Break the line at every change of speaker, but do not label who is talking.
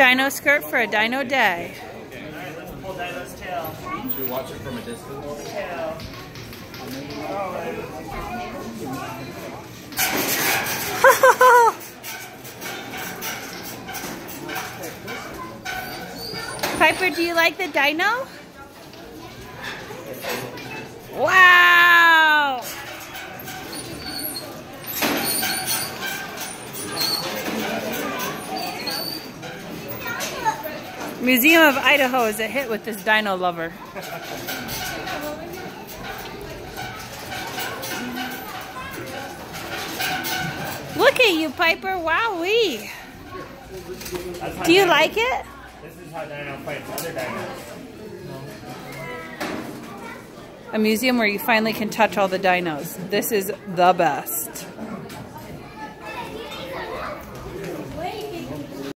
Dino skirt for a dino day.
Alright, let's pull Dino's tail.
Should we watch it from a distance?
Tail.
Piper, do you like the dino? Museum of Idaho is a hit with this dino lover. Look at you, Piper. Wowee. Do you
Dino-
like it?
This is how Dino fights other dinos.
A museum where you finally can touch all the dinos. This is the best.